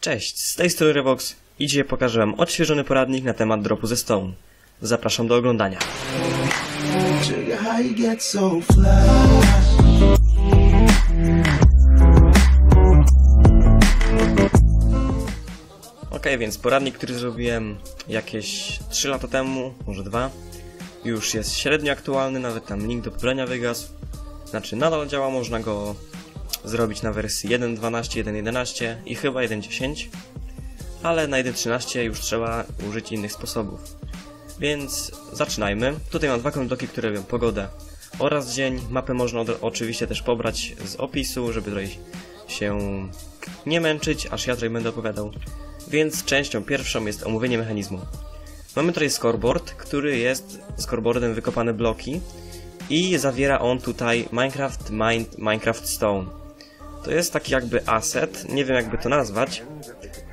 Cześć, z tej strony Revox i dzisiaj pokażę Wam odświeżony poradnik na temat dropu ze Stone. Zapraszam do oglądania. Ok, więc poradnik, który zrobiłem jakieś 3 lata temu, może 2, już jest średnio aktualny, nawet tam link do pobrania wygasł. Znaczy nadal działa, można go zrobić na wersji 1.12, 1.11 i chyba 1.10, ale na 1.13 już trzeba użyć innych sposobów. Więc zaczynajmy. Tutaj mam dwa bloki, które robią pogodę oraz dzień. Mapę można oczywiście też pobrać z opisu, żeby tutaj się nie męczyć, aż ja tutaj będę opowiadał. Więc częścią pierwszą jest omówienie mechanizmu. Mamy tutaj scoreboard, który jest scoreboardem wykopane bloki i zawiera on tutaj Minecraft Mind, Minecraft Stone. To jest taki jakby asset, nie wiem jakby to nazwać,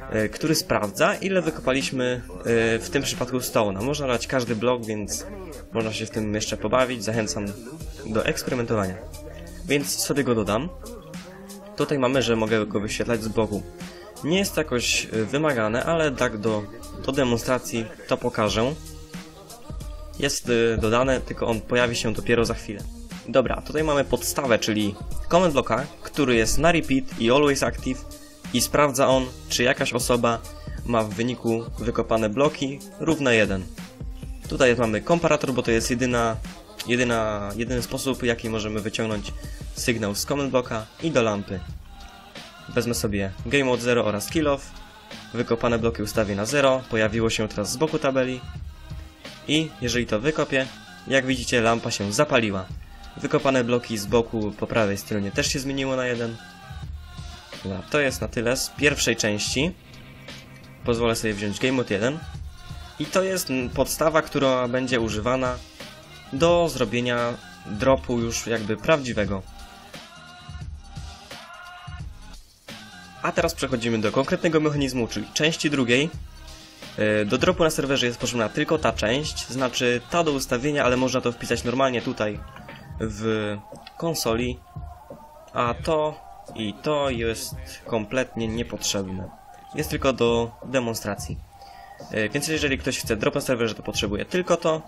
e, który sprawdza ile wykopaliśmy e, w tym przypadku Stone'a. Można dać każdy blok, więc można się w tym jeszcze pobawić. Zachęcam do eksperymentowania. Więc sobie go dodam. Tutaj mamy, że mogę go wyświetlać z boku. Nie jest to jakoś y, wymagane, ale tak do, do demonstracji to pokażę. Jest dodane, tylko on pojawi się dopiero za chwilę. Dobra, tutaj mamy podstawę, czyli comment blocka, który jest na repeat i always active i sprawdza on, czy jakaś osoba ma w wyniku wykopane bloki równe 1. Tutaj mamy komparator, bo to jest jedyna, jedyna, jedyny sposób, jaki możemy wyciągnąć sygnał z comment blocka i do lampy. Wezmę sobie Game Mode 0 oraz Kill Off. Wykopane bloki ustawię na 0. Pojawiło się teraz z boku tabeli. I jeżeli to wykopię, jak widzicie lampa się zapaliła. Wykopane bloki z boku po prawej stronie też się zmieniło na 1. Dobra, to jest na tyle z pierwszej części. Pozwolę sobie wziąć Game Mode 1. I to jest podstawa, która będzie używana do zrobienia dropu już jakby prawdziwego. A teraz przechodzimy do konkretnego mechanizmu, czyli części drugiej. Yy, Do dropu na serwerze jest potrzebna tylko ta część, znaczy ta do ustawienia, ale można to wpisać normalnie tutaj w konsoli, a to i to jest kompletnie niepotrzebne. Jest tylko do demonstracji. Yy, Więc jeżeli ktoś chce drop na serwerze, to potrzebuje tylko to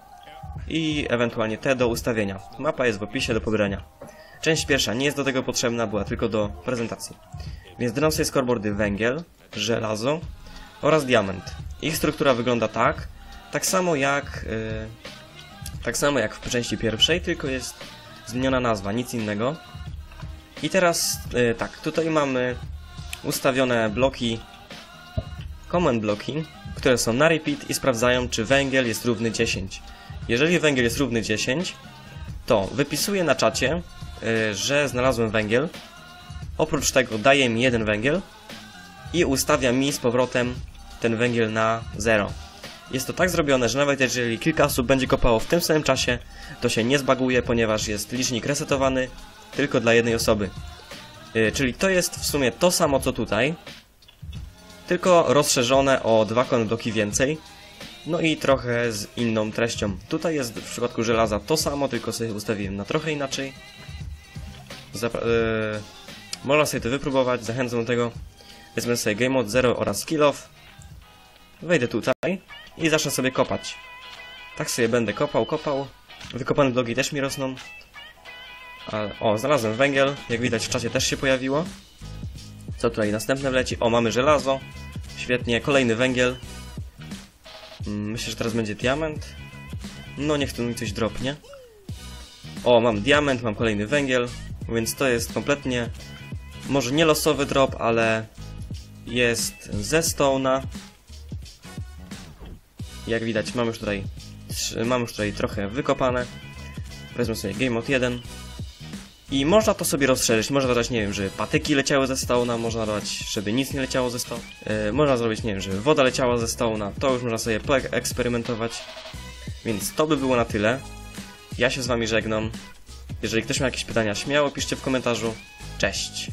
i ewentualnie te do ustawienia. Mapa jest w opisie do pobrania. Część pierwsza nie jest do tego potrzebna, była tylko do prezentacji. Więc dodam sobie scoreboardy węgiel, żelazo oraz diament. Ich struktura wygląda tak, tak samo jak yy, tak samo jak w części pierwszej, tylko jest zmieniona nazwa, nic innego. I teraz yy, tak, tutaj mamy ustawione bloki command bloki, które są na repeat i sprawdzają czy węgiel jest równy 10. Jeżeli węgiel jest równy 10, to wypisuję na czacie, yy, że znalazłem węgiel Oprócz tego daje mi jeden węgiel i ustawia mi z powrotem ten węgiel na 0. Jest to tak zrobione, że nawet jeżeli kilka osób będzie kopało w tym samym czasie, to się nie zbaguje, ponieważ jest licznik resetowany tylko dla jednej osoby. Yy, czyli to jest w sumie to samo co tutaj, tylko rozszerzone o dwa bloki więcej, no i trochę z inną treścią. Tutaj jest w przypadku żelaza to samo, tylko sobie ustawiłem na trochę inaczej. Zapra- yy, można sobie to wypróbować, zachęcam do tego. Wezmę sobie Game Mode 0 oraz Skill Off. Wejdę tutaj i zacznę sobie kopać. Tak sobie będę kopał, kopał. Wykopane bloki też mi rosną. Ale, o, znalazłem węgiel. Jak widać w czasie też się pojawiło. Co tutaj następne wleci? O, mamy żelazo. Świetnie, kolejny węgiel. Mm, Myślę, że teraz będzie diament. No, niech tu mi coś dropnie. O, mam diament, mam kolejny węgiel. Więc to jest kompletnie może nie losowy drop, ale jest ze Stone'a. Jak widać mamy już tutaj mamy już tutaj trochę wykopane. Wezmę sobie Game Mode 1. I można to sobie rozszerzyć. Można dodać, nie wiem, że patyki leciały ze Stone'a, można dodać, żeby nic nie leciało ze Stone'a. Yy, można zrobić, nie wiem, że woda leciała ze Stone'a. To już można sobie poeksperymentować. Więc to by było na tyle. Ja się z wami żegnam. Jeżeli ktoś ma jakieś pytania, śmiało piszcie w komentarzu. Cześć!